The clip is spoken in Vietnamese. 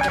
Nice!